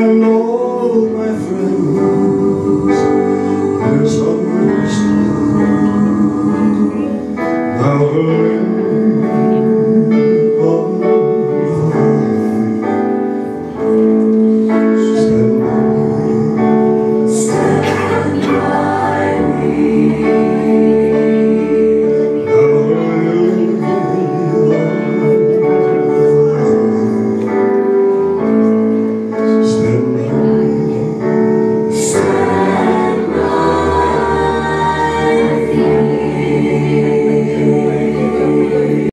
Now